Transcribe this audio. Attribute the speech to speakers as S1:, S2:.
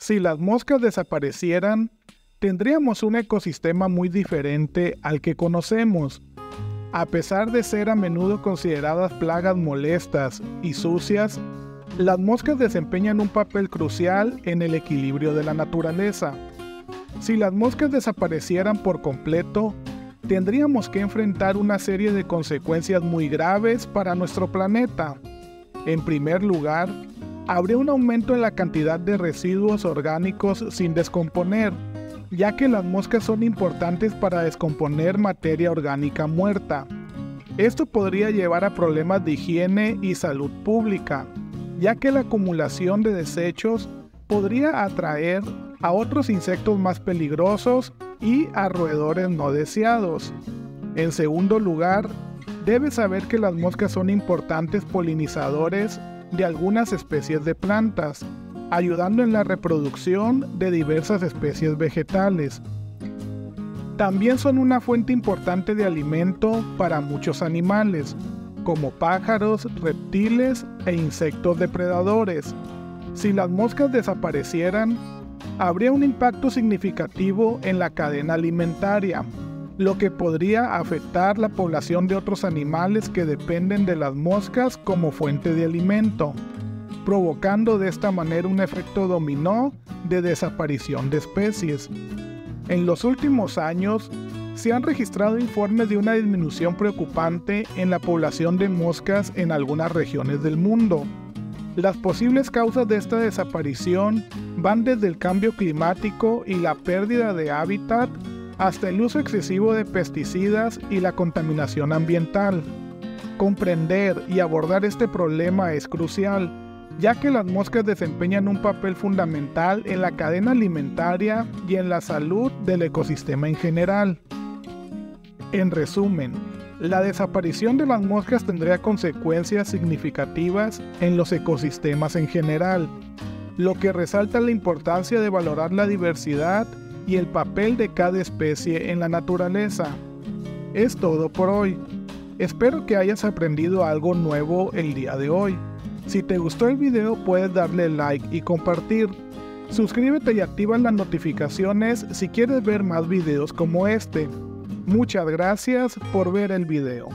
S1: Si las moscas desaparecieran, tendríamos un ecosistema muy diferente al que conocemos. A pesar de ser a menudo consideradas plagas molestas y sucias, las moscas desempeñan un papel crucial en el equilibrio de la naturaleza. Si las moscas desaparecieran por completo, tendríamos que enfrentar una serie de consecuencias muy graves para nuestro planeta. En primer lugar, habría un aumento en la cantidad de residuos orgánicos sin descomponer, ya que las moscas son importantes para descomponer materia orgánica muerta. Esto podría llevar a problemas de higiene y salud pública, ya que la acumulación de desechos podría atraer a otros insectos más peligrosos y a roedores no deseados. En segundo lugar, debes saber que las moscas son importantes polinizadores de algunas especies de plantas, ayudando en la reproducción de diversas especies vegetales. También son una fuente importante de alimento para muchos animales, como pájaros, reptiles e insectos depredadores. Si las moscas desaparecieran, habría un impacto significativo en la cadena alimentaria, lo que podría afectar la población de otros animales que dependen de las moscas como fuente de alimento, provocando de esta manera un efecto dominó de desaparición de especies. En los últimos años, se han registrado informes de una disminución preocupante en la población de moscas en algunas regiones del mundo. Las posibles causas de esta desaparición van desde el cambio climático y la pérdida de hábitat hasta el uso excesivo de pesticidas y la contaminación ambiental. Comprender y abordar este problema es crucial, ya que las moscas desempeñan un papel fundamental en la cadena alimentaria y en la salud del ecosistema en general. En resumen, la desaparición de las moscas tendría consecuencias significativas en los ecosistemas en general, lo que resalta la importancia de valorar la diversidad y el papel de cada especie en la naturaleza. Es todo por hoy. Espero que hayas aprendido algo nuevo el día de hoy. Si te gustó el video puedes darle like y compartir. Suscríbete y activa las notificaciones si quieres ver más videos como este. Muchas gracias por ver el video.